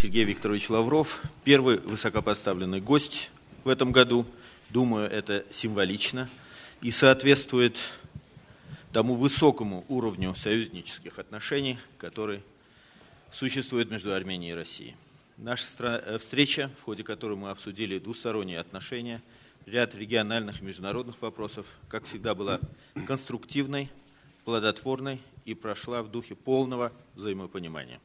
Сергей Викторович Лавров, первый высокопоставленный гость в этом году. Думаю, это символично и соответствует тому высокому уровню союзнических отношений, который существует между Арменией и Россией. Наша э, встреча, в ходе которой мы обсудили двусторонние отношения, ряд региональных и международных вопросов, как всегда, была конструктивной, плодотворной и прошла в духе полного взаимопонимания.